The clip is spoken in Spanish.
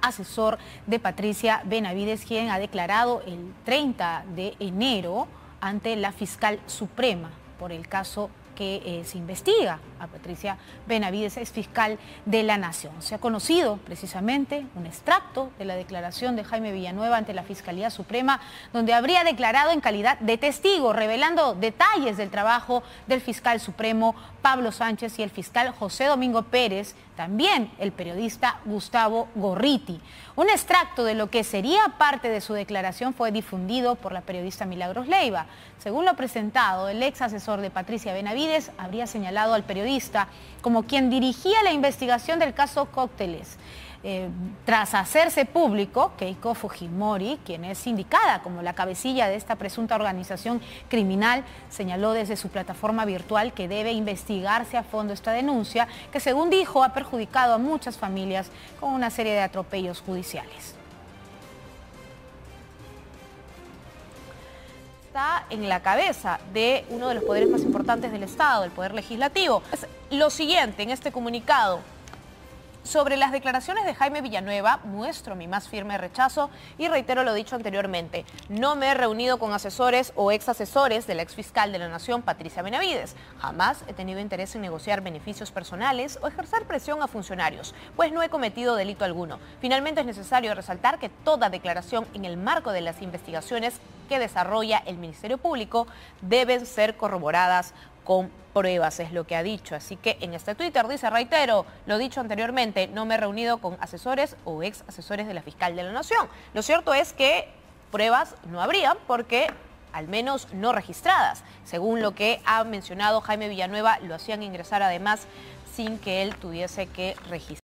asesor de Patricia Benavides, quien ha declarado el 30 de enero ante la fiscal suprema por el caso que eh, se investiga a Patricia Benavides, es fiscal de la Nación. Se ha conocido precisamente un extracto de la declaración de Jaime Villanueva ante la Fiscalía Suprema, donde habría declarado en calidad de testigo, revelando detalles del trabajo del fiscal supremo Pablo Sánchez y el fiscal José Domingo Pérez, también el periodista Gustavo Gorriti. Un extracto de lo que sería parte de su declaración fue difundido por la periodista Milagros Leiva. Según lo presentado, el ex asesor de Patricia Benavides habría señalado al periodista como quien dirigía la investigación del caso Cócteles. Eh, tras hacerse público, Keiko Fujimori, quien es indicada como la cabecilla de esta presunta organización criminal, señaló desde su plataforma virtual que debe investigarse a fondo esta denuncia, que según dijo ha perjudicado a muchas familias con una serie de atropellos judiciales. Está en la cabeza de uno de los poderes más importantes del Estado, el Poder Legislativo. Es lo siguiente en este comunicado. Sobre las declaraciones de Jaime Villanueva, muestro mi más firme rechazo y reitero lo dicho anteriormente. No me he reunido con asesores o ex asesores de la ex fiscal de la Nación, Patricia Benavides. Jamás he tenido interés en negociar beneficios personales o ejercer presión a funcionarios, pues no he cometido delito alguno. Finalmente es necesario resaltar que toda declaración en el marco de las investigaciones que desarrolla el Ministerio Público deben ser corroboradas con pruebas, es lo que ha dicho. Así que en este Twitter dice, reitero, lo dicho anteriormente, no me he reunido con asesores o ex asesores de la fiscal de la Nación. Lo cierto es que pruebas no habrían porque al menos no registradas. Según lo que ha mencionado Jaime Villanueva, lo hacían ingresar además sin que él tuviese que registrar.